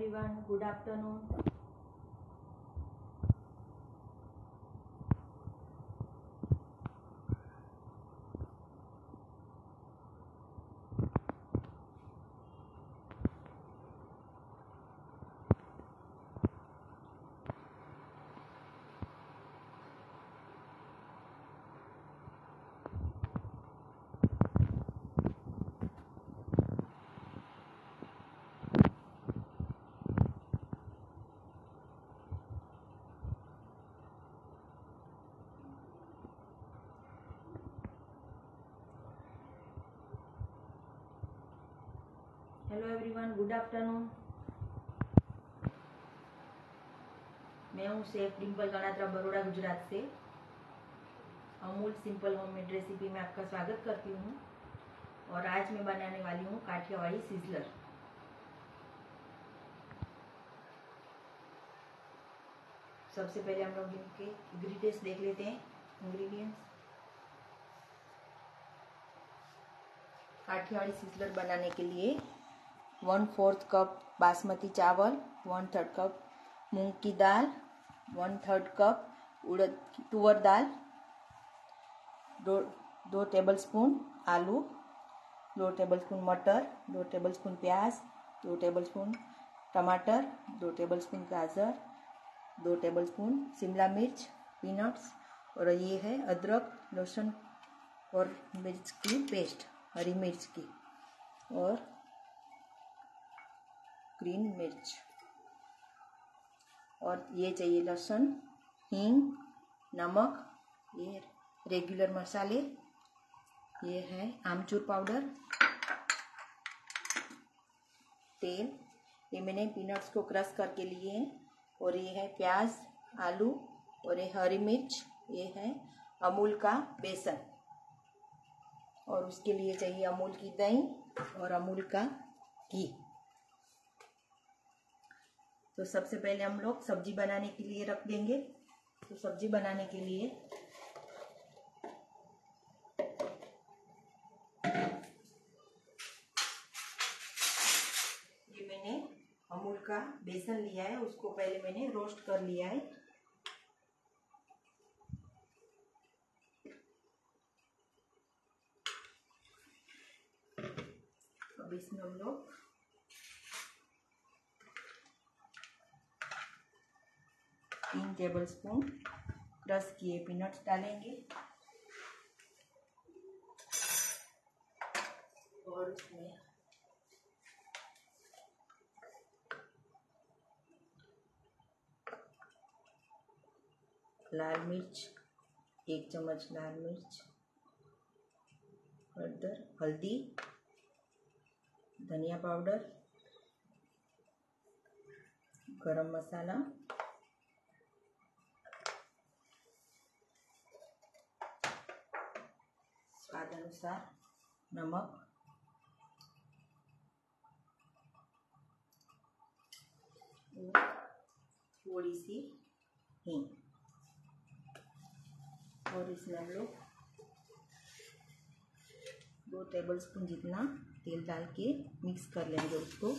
everyone. Good afternoon. Everyone good afternoon मैं हूँ chef Dimple Ganatra Baroda Gujarat से। अमूल सिंपल होममेड रेसिपी में आपका स्वागत करती हूँ। और आज मैं बनाने वाली हूँ काठियावाड़ी सिजलर। सबसे पहले हम लोग इनके इंग्रीडियंट्स देख लेते हैं। इंग्रेडिएंट्स काठियावाड़ी सिजलर बनाने के लिए वन फोर्थ कप बासमती चावल वन थर्ड कप मूंग की दाल वन थर्ड कप उड़द तुअर दाल दो दो टेबलस्पून आलू दो टेबलस्पून मटर दो टेबलस्पून प्याज दो टेबलस्पून टमाटर दो टेबलस्पून गाजर दो टेबलस्पून शिमला मिर्च पीनट्स और ये है अदरक लहसुन और मिर्च की पेस्ट हरी मिर्च की और ग्रीन मिर्च। और ये चाहिए लहसुन, हींग, नमक, ये रेगुलर मसाले, ये है आमचूर पाउडर, तेल। ये मैंने पीनट्स को क्रश करके लिए हैं। और ये है प्याज, आलू, और ये हरी मिर्च, ये है अमूल का बेसन। और उसके लिए चाहिए अमूल की दही और अमूल का घी। तो सबसे पहले हम लोग सब्ज़ी बनाने के लिए रख देंगे। तो सब्ज़ी बनाने के लिए ये मैंने अमूल का बेसन लिया है, उसको पहले मैंने रोस्ट कर लिया है। अब इसमें हम लोग तीन टेबल स्पून क्रश किए पीनट्स डालेंगे। और उसमें लाल मिर्च, एक चम्मच लाल मिर्च हल्दर हल्दी, धनिया पाउडर, गरम मसाला स्वाद अनुसार नमक। थोड़ी सी हींग। और इसमें हम लोग दो टेबलस्पून जितना तेल डाल के मिक्स कर लेंगे उसको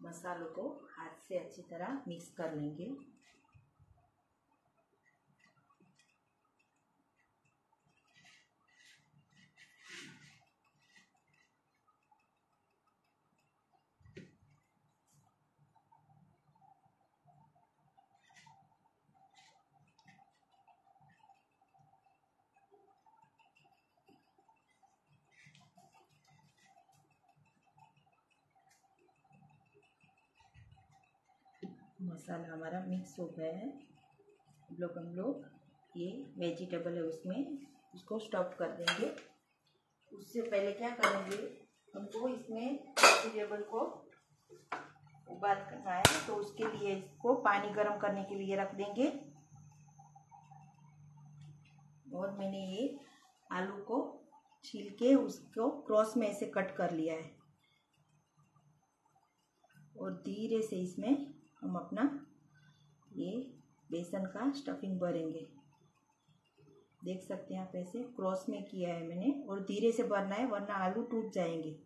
मसालों को हाथ से अच्छी तरह मिक्स कर लेंगे। मसाला हमारा मिक्स हो गया है। अब लोग, हम लोग ये वेजिटेबल है उसमें, उसको स्टॉप कर देंगे। उससे पहले क्या करेंगे, हमको इसमें वेजिटेबल को उबाल करना है तो उसके लिए इसको पानी गर्म करने के लिए रख देंगे। और मैंने ये आलू को छील के उसको क्रॉस में ऐसे कट कर लिया है। और धीरे से इसमें हम अपना ये बेसन का स्टफिंग भरेंगे। देख सकते हैं आप ऐसे क्रॉस में किया है मैंने और धीरे से भरना है, वरना आलू टूट जाएँगे।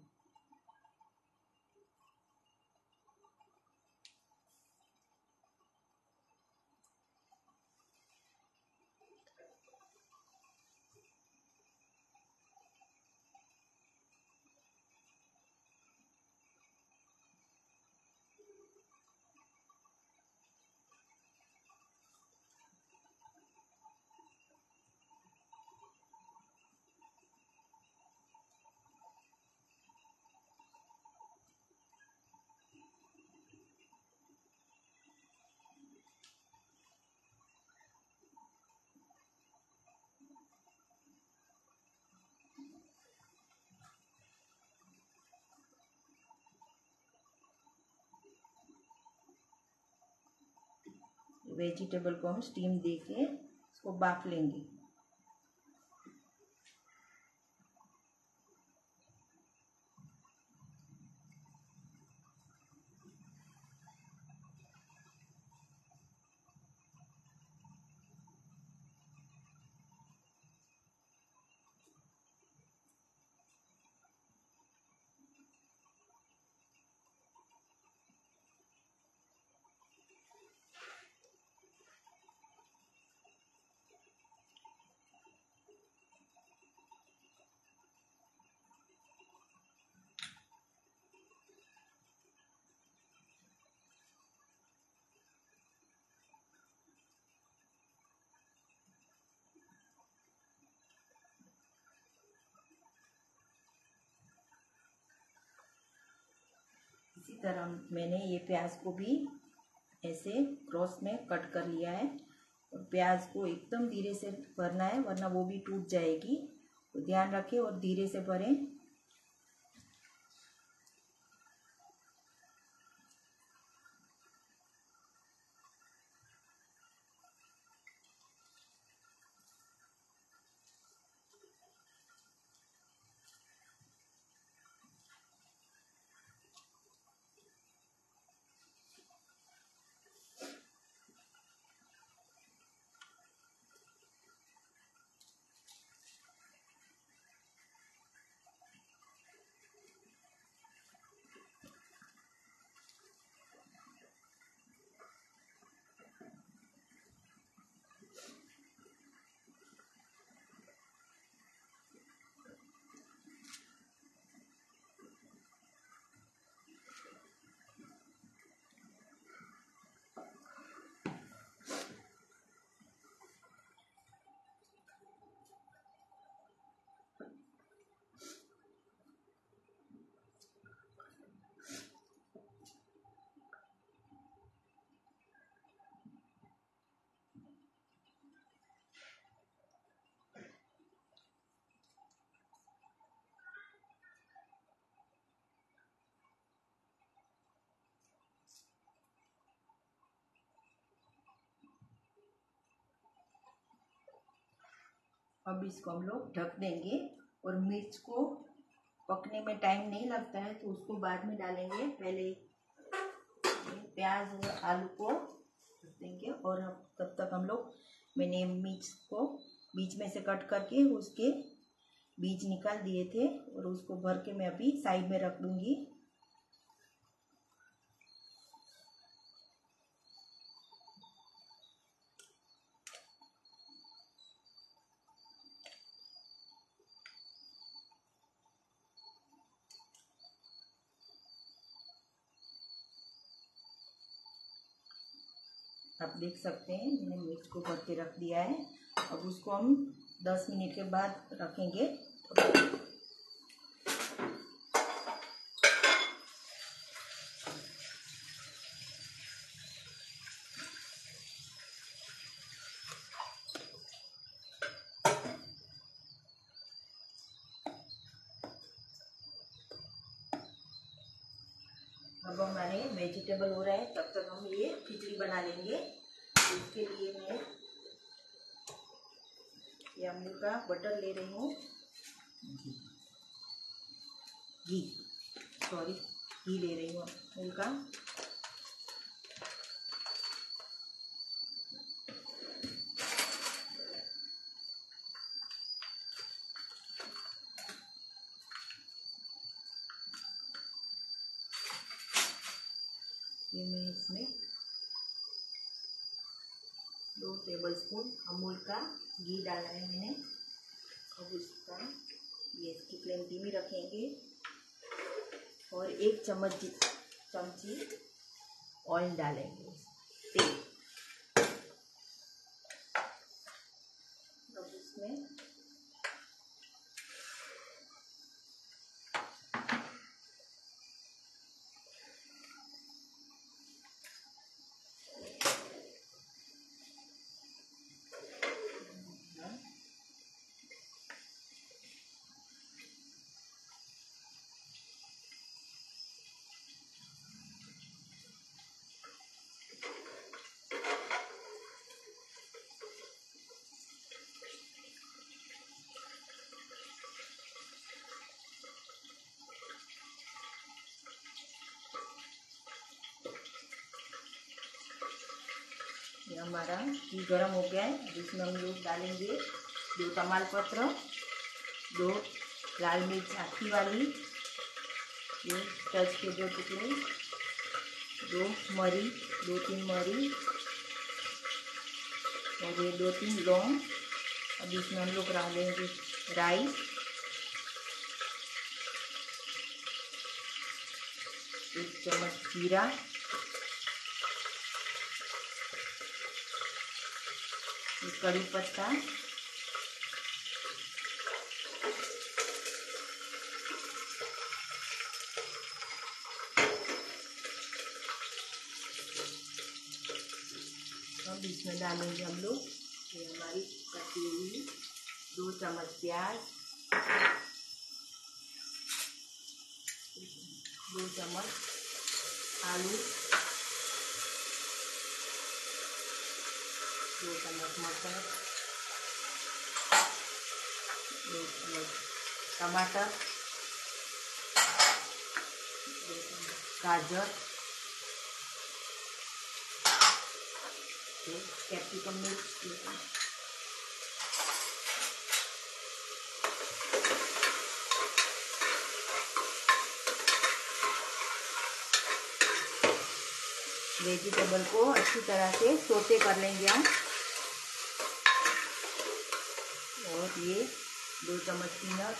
वेजिटेबल को हम स्टीम दे के इसको बाफ लेंगे। तरह मैंने ये प्याज को भी ऐसे क्रॉस में कट कर लिया है। और प्याज को एकदम धीरे से भरना है, वरना वो भी टूट जाएगी। तो ध्यान रखें और धीरे से भरें। अब इसको हम लोग ढक देंगे और मिर्च को पकने में टाइम नहीं लगता है तो उसको बाद में डालेंगे। पहले प्याज और आलू को देंगे और तब तक हम लोग मैंने मिर्च को बीच में से कट करके उसके बीज निकाल दिए थे और उसको भर के मैं अभी साइड में रख दूँगी आप देख सकते हैं, मैंने मिर्च को भर के रख दिया है। अब उसको हम 10 मिनट के बाद रखेंगे। अब हमारे वेजिटेबल हो रहा है, तब तक हम ये खिचड़ी बना लेंगे। उसके लिए मैं ये अमूल का बटर ले रही हूँ। घी। सॉरी घी ले रही हूँ अमूल का ये मैं इसमें दो टेबल स्पून अमूल का घी डाला है मैंने। अब उसका ये इसकी फ्लेम धीमी रखेंगे। और एक चम्मच चमची ऑयल डालेंगे तेल अब इसमें ये हमारा घी गर्म हो गया है, जिसमें हम लोग डालेंगे दो तमाल पत्र दो लाल मिर्च आखी वाली ये टच के दो टुकड़े, दो मरी, दो तीन मरी, और ये दो तीन लौंग अब इसमें हम लोग डालेंगे राई एक चम्मच जीरा कड़ी पत्ता। अब इसमें डालेंगे हम लोग ये हमारी कटी हुई दो चम्मच प्याज, दो चम्मच आलू। दो चम्मच मटर टमाटर। गाजर। कैप्सिकम मिर्च। वेजिटेबल को अच्छी तरह से सोते कर लेंगे हम। और दो चम्मच पीनट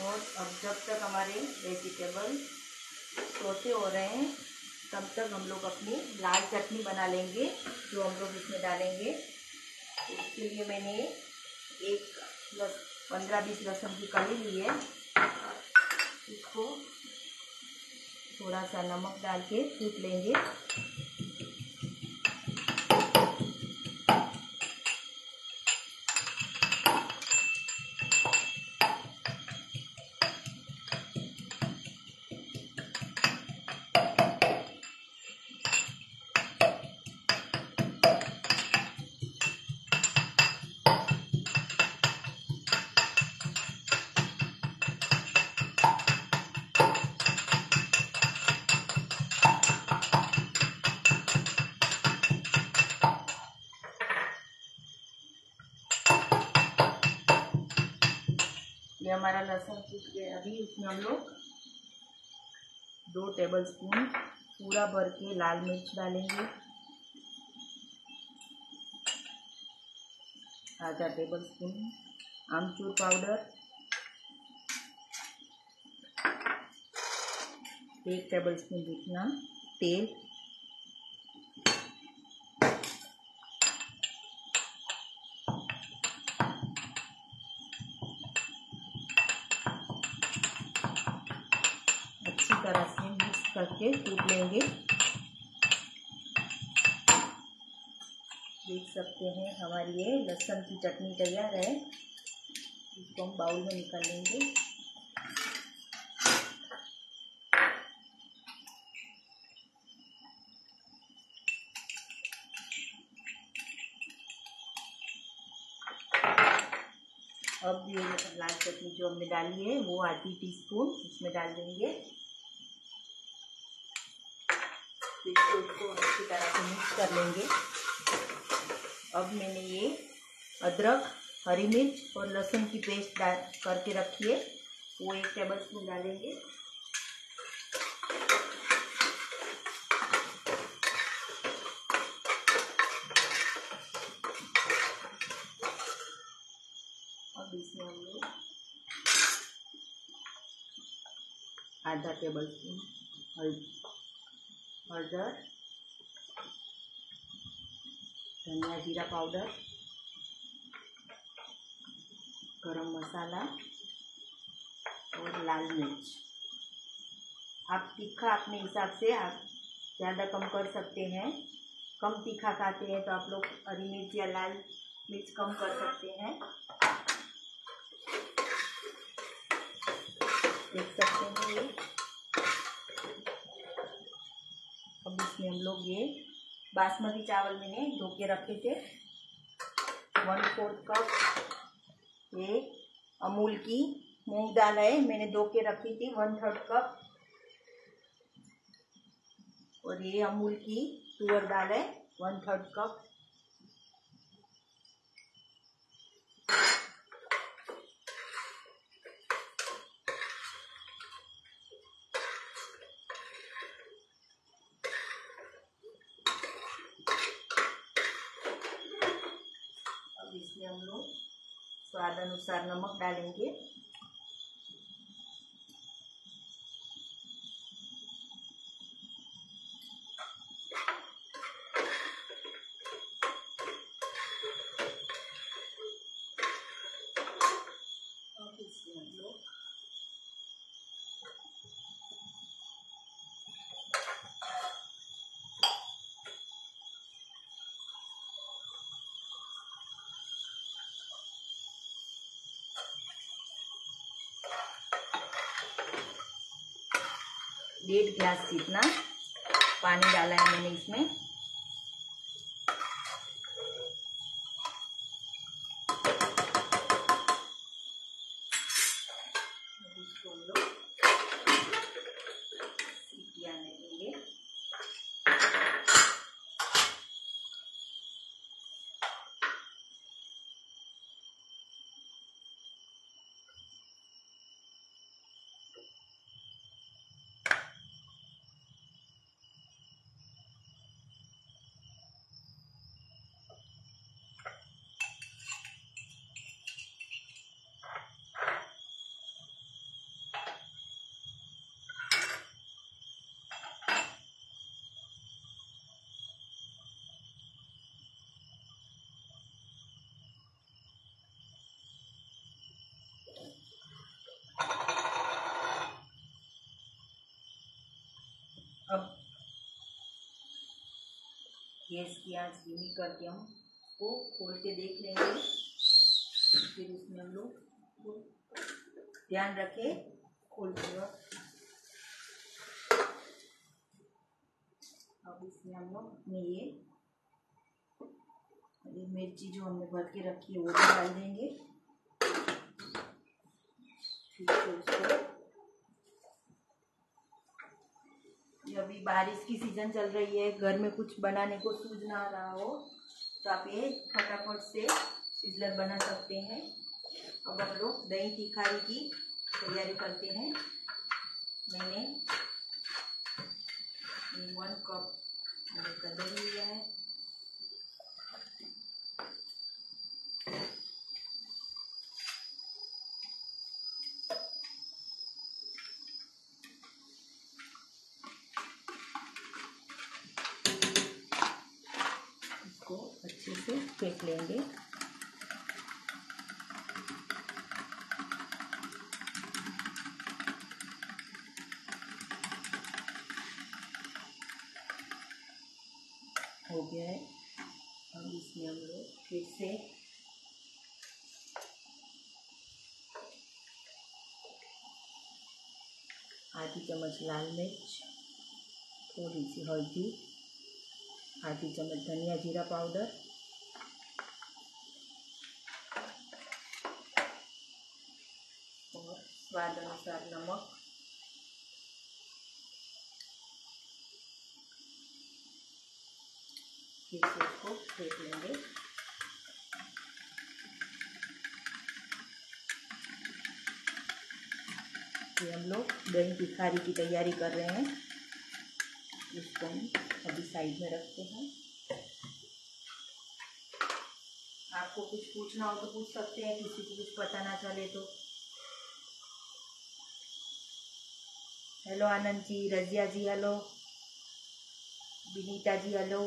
और अब जब तक हमारे वेजिटेबल सोते हो रहे हैं, तब तक हम लोग अपनी लाल चटनी बना लेंगे, जो हम लोग इसमें डालेंगे। इसके लिए मैंने एक पंद्रह बीस लहसुन की कली ली है इसको थोड़ा सा नमक डाल के कूट लेंगे। हमारा लहसुन कूट के अभी इसमें हम लोग दो टेबल स्पून पूरा भर के लाल मिर्च डालेंगे। आधा टेबल स्पून आमचूर पाउडर एक टेबल स्पून जितना तेल करके कूट लेंगे। देख सकते हैं, हमारी ये लहसुन की चटनी तैयार है। इसको हम बाउल में निकाल लेंगे। अब ये लाल चटनी जो हमने डाली है, वो आधी टीस्पून इसमें डाल देंगे। मिक्स कर लेंगे। अब मैंने ये अदरक, हरी मिर्च और लहसुन की पेस्ट डाल करके रखी है। वो एक टेबल स्पून डालेंगे। अब इसमें हम लोग आधा टेबल स्पून हल्दी हल्दर धनिया, जीरा पाउडर, गरम मसाला और लाल मिर्च। आप तीखा अपने हिसाब से आप ज़्यादा कम कर सकते हैं। कम तीखा खाते हैं तो आप लोग हरी मिर्च या लाल मिर्च कम कर सकते हैं। देख सकते हैं ये। अब इसमें हम लोग ये बासमती चावल मैंने धो के रखे थे। वन फोर्थ कप ये अमूल की मूंग दाल है, मैंने धो के रखी थी वन थर्ड कप और ये अमूल की तुअर दाल है वन थर्ड कप अब इसमें हम लोग स्वाद अनुसार नमक डालेंगे। डेढ़ गिलास जितना पानी डाला है मैंने इसमें अब इसको हम लोग सीटियाँ लेंगे अब गैस की आँच धीमी करके हम को खोल के देख लेंगे। फिर उसमें हम लोग ध्यान रखें खोलते वक्त अब इसमें हम लोग अपने ये हरी मिर्ची जो हमने भर के रखी है, वो भी डाल देंगे। ठीक है उसको ये अभी बारिश की सीज़न चल रही है, घर में कुछ बनाने को सूझ ना रहा हो तो आप ये फटाफट से सिजलर बना सकते हैं। अब हम लोग दही तिखारी की तैयारी करते हैं। मैंने वन कप दही लिया है। हो गया है। अब इसमें हम लोग फिर से आधी चम्मच लाल मिर्च, थोड़ी सी हल्दी, आधी चम्मच धनिया जीरा पाउडर, और स्वाद अनुसार नमक। लोग दही की खारी की तैयारी कर रहे हैं। इसको हम अभी साइड में रखते हैं। आपको कुछ पूछना हो तो पूछ सकते हैं, किसी को कुछ पता ना चले तो। Hello Anand ji Razia ji hello Vinita ji hello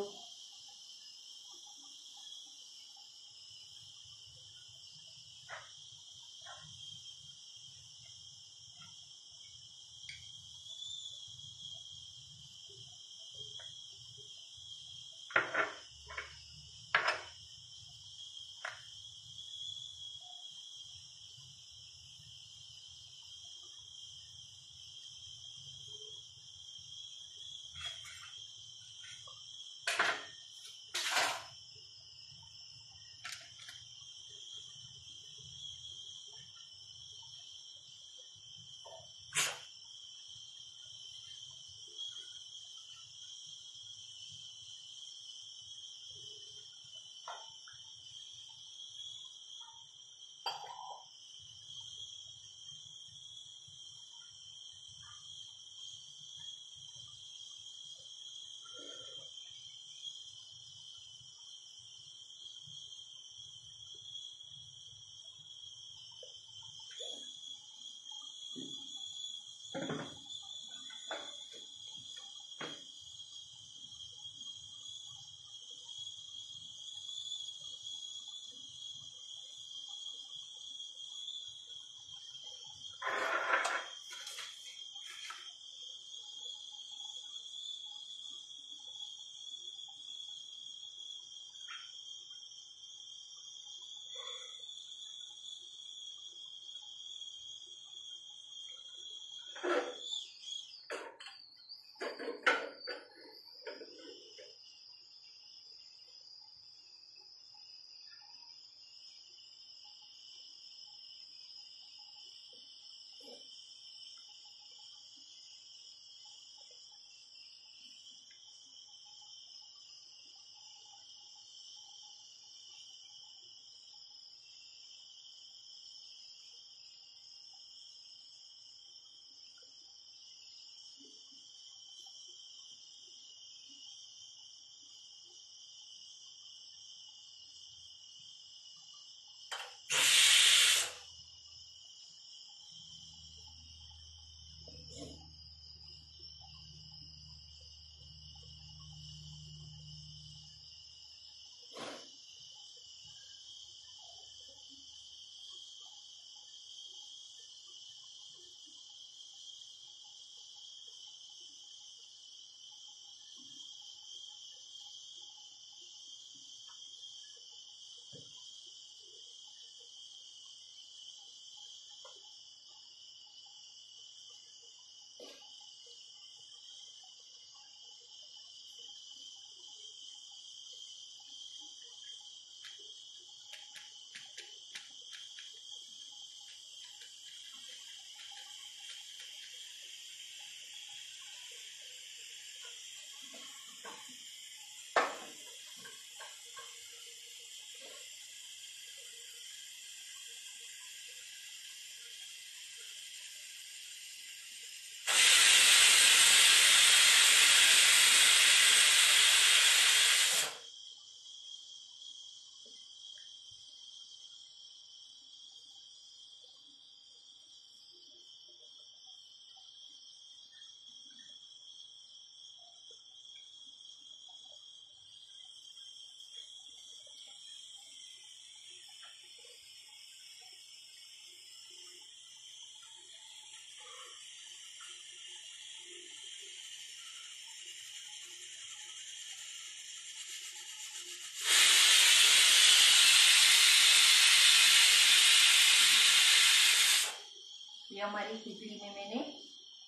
ये हमारी खिचड़ी में मैंने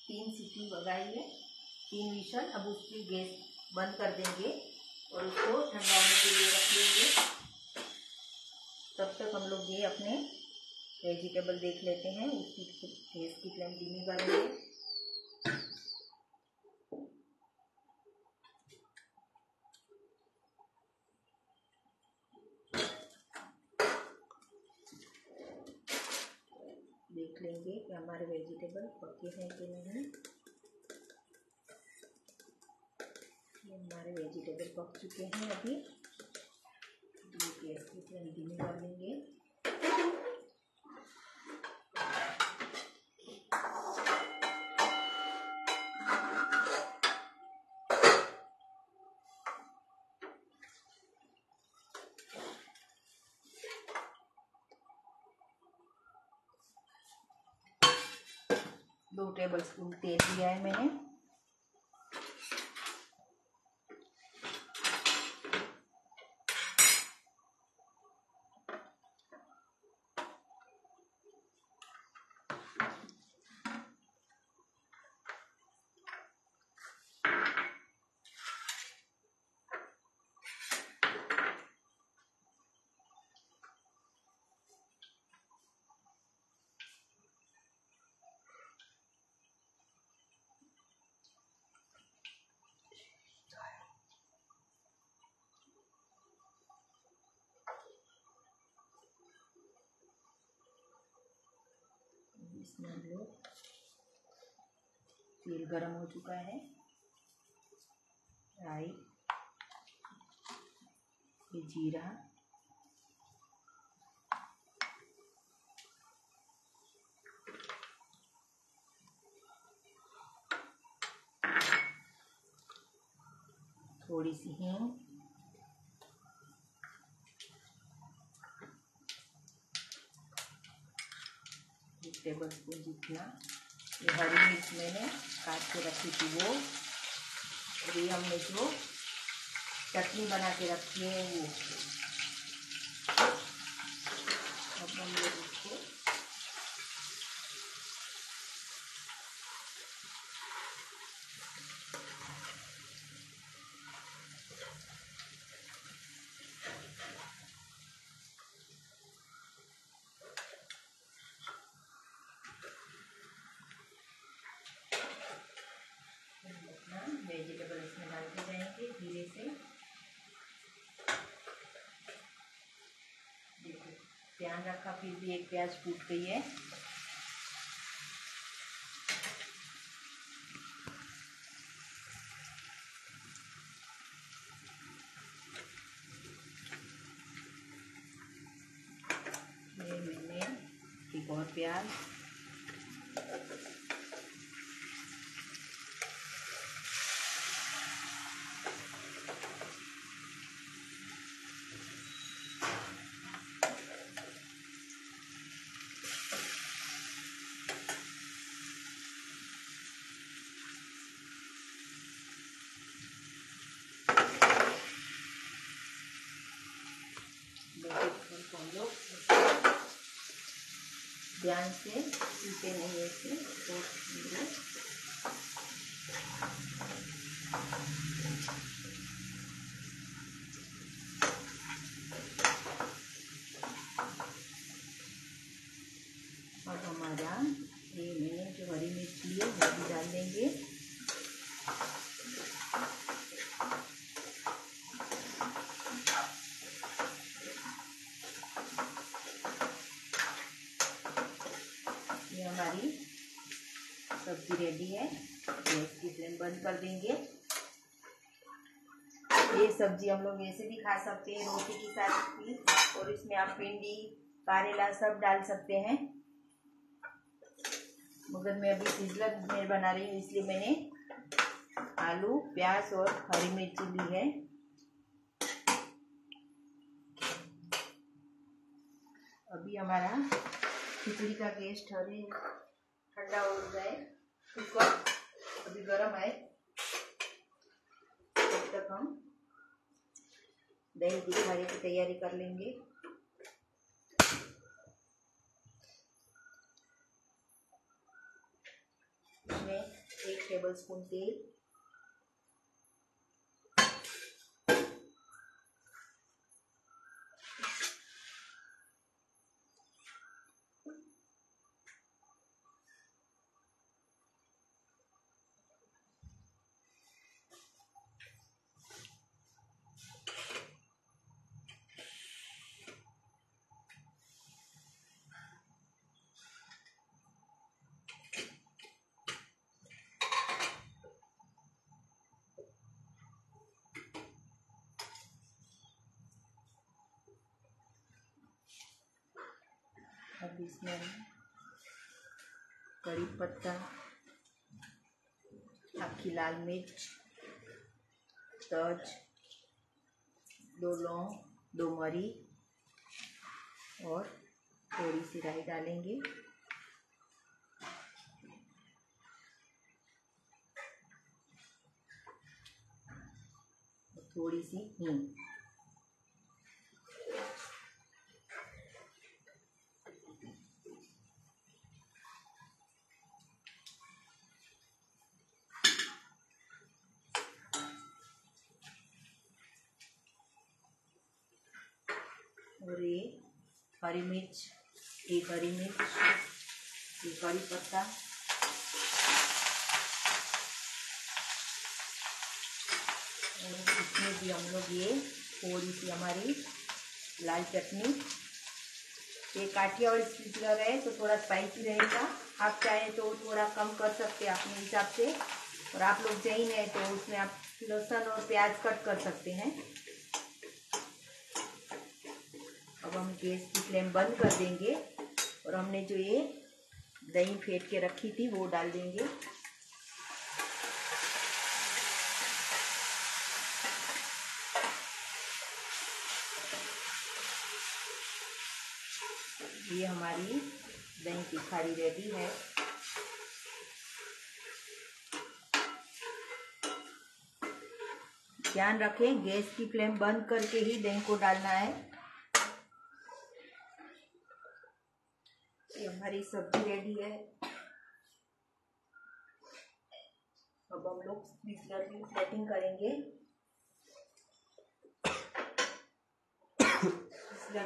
तीन सीटी लगाई है, तीन विशल अब उसकी गैस बंद कर देंगे और उसको ठंडा होने के लिए रख लेंगे। तब तक हम लोग ये अपने वेजिटेबल देख लेते हैं। उसकी गैस की फ्लेम धीमी करेंगे देख लेंगे कि हमारे वेजिटेबल पके हैं कि नहीं ये हमारे वेजिटेबल पक चुके हैं अभी। गैस की फ्लेम दो टेबल स्पून तेल दिया है मैंने। इसमें हम लोग तेल गरम हो चुका है। राई ये जीरा थोड़ी सी हींग एक टेबल स्पून जितना ये हरी मिर्च मैंने काट के रखी थी वो। और ये हमने जो चटनी बना के रखी है वो अब हम लोग उसको वेजिटेबल इसमें डालते जाएँगे धीरे से देखो ध्यान रखा फिर भी एक प्याज टूट गई है ये मैंने एक और प्याज वेजिटेबल को हम लोग ध्यान से पीते नहीं ऐसे तो और हमारा ये मैंने जो हरी मिर्च ली है वो भी डाल देंगे ये हमारी सब्ज़ी रेडी है। गैस की फ्लेम बंद कर देंगे। ये सब्ज़ी हम लोग ऐसे भी खा सकते हैं, रोटी के साथ भी। और इसमें आप भिंडी, करेला सब डाल सकते हैं। मगर मैं अभी सिजलर में बना रही हूँ, इसलिए मैंने आलू, प्याज और हरी मिर्ची ली है। अभी हमारा खिचड़ी का गेस्ट ठहरे ठंडा हो जाए कुकर अभी गर्म है। तब तक हम दही दिखाने की तैयारी कर लेंगे। इसमें एक टेबल स्पून तेल अब इसमें कड़ी पत्ता आखी लाल मिर्च, तज, दो लौंग, दो मरी और थोड़ी सी राई डालेंगे। थोड़ी सी हींग और ये हरी मिर्च, एक हरी मिर्च, एक कड़ी पत्ता। और इसमें भी हम लोग ये थोड़ी सी हमारी लाल चटनी। ये काठिया और स्पीचलर है तो थोड़ा स्पाइसी रहेगा। आप चाहें तो थोड़ा कम कर सकते हैं अपने हिसाब से। और आप लोग जैन है तो उसमें आप लहसुन और प्याज कट कर सकते हैं। अब हम गैस की फ्लेम बंद कर देंगे और हमने जो ये दही फेंट के रखी थी, वो डाल देंगे। ये हमारी दही की खारी रेडी है। ध्यान रखें, गैस की फ्लेम बंद करके ही दही को डालना है ये हमारी सब्ज़ी रेडी है। अब हम लोग की सेटिंग करेंगे।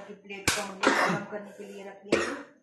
की प्लेट को हम लोग गर्म करने के लिए रख लेंगे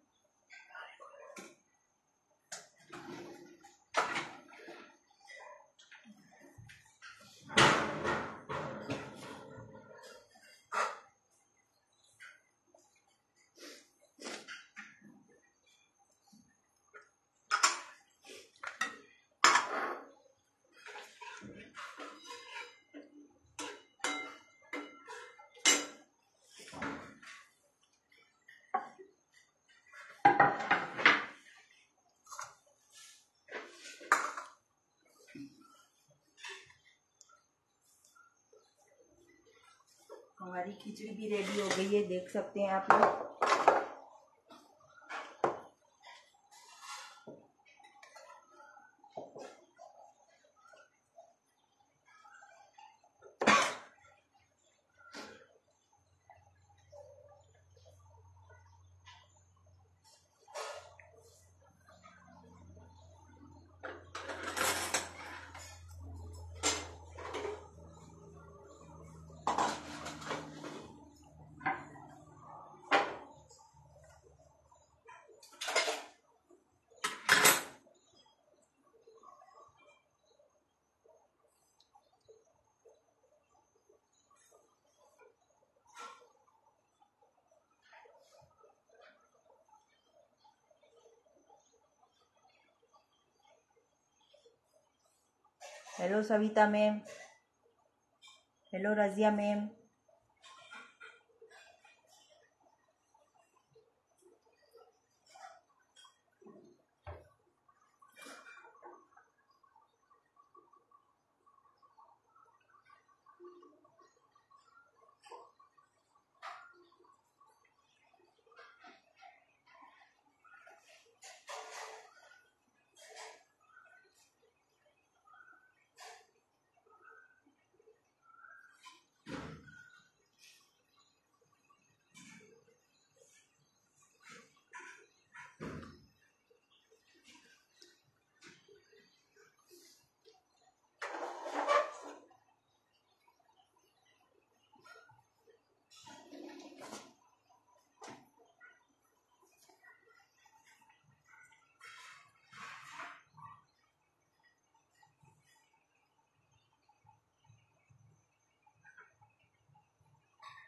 हमारी खिचड़ी भी रेडी हो गई है देख सकते हैं आप लोग। Hello Savita ma'am hello Razia ma'am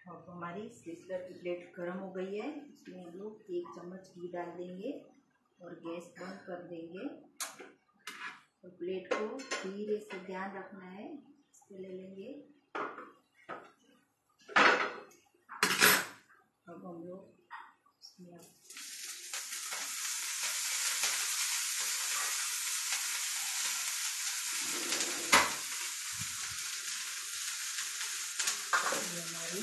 अब हमारी सिस्टर की प्लेट गर्म हो गई है। इसमें हम लोग एक चम्मच घी डाल देंगे और गैस बंद कर देंगे। और प्लेट को धीरे से ध्यान रखना है। इसको ले लेंगे। अब हम लोग हमारी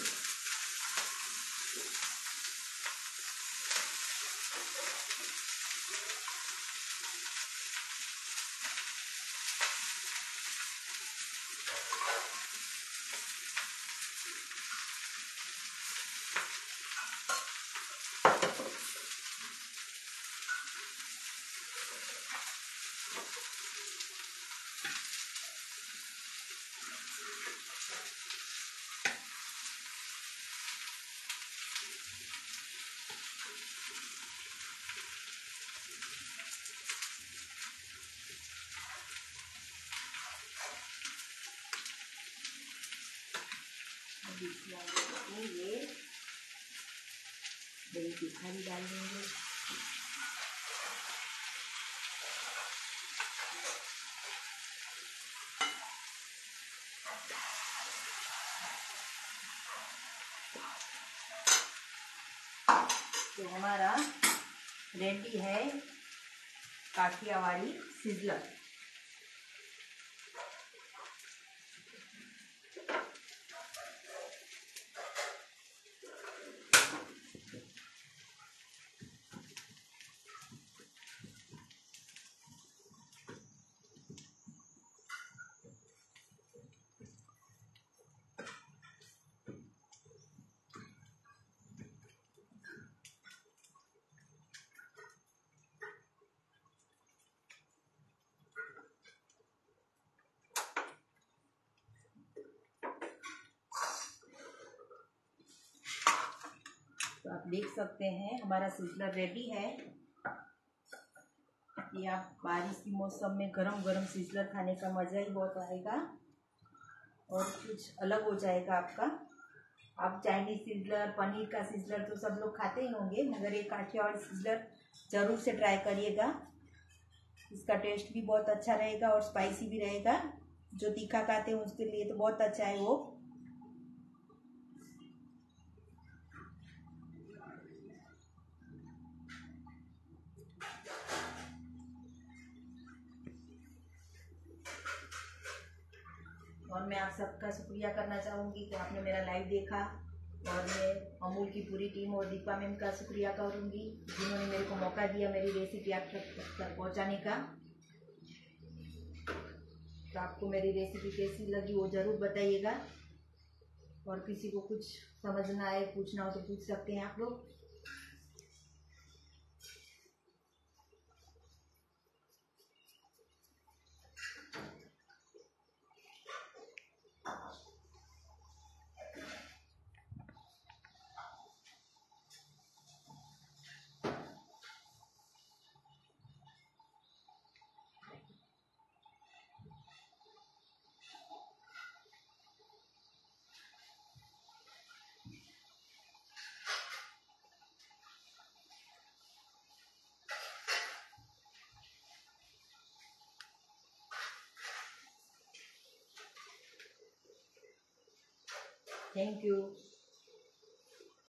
ये दही तीखा भी डाल देंगे तो हमारा रेडी है काठियावाड़ी सिजलर तो आप देख सकते हैं। हमारा सिजलर रेडी है। ये आप बारिश के मौसम में गरम गरम सिजलर खाने का मज़ा ही बहुत आएगा और कुछ अलग हो जाएगा आपका। आप चाइनीज़ सिजलर पनीर का सिजलर तो सब लोग खाते ही होंगे, मगर ये काठियावाड़ी सिजलर ज़रूर से ट्राई करिएगा। इसका टेस्ट भी बहुत अच्छा रहेगा और स्पाइसी भी रहेगा। जो तीखा खाते हैं उसके लिए तो बहुत अच्छा है वो और मैं आप सबका शुक्रिया करना चाहूँगी कि आपने मेरा लाइव देखा और मैं अमूल की पूरी टीम और दीपा मैम का शुक्रिया करूँगी जिन्होंने मेरे को मौका दिया मेरी रेसिपी आप तक तक पहुँचाने का। तो आपको मेरी रेसिपी कैसी लगी वो ज़रूर बताइएगा और किसी को कुछ समझना है पूछना हो तो पूछ सकते हैं आप लोग।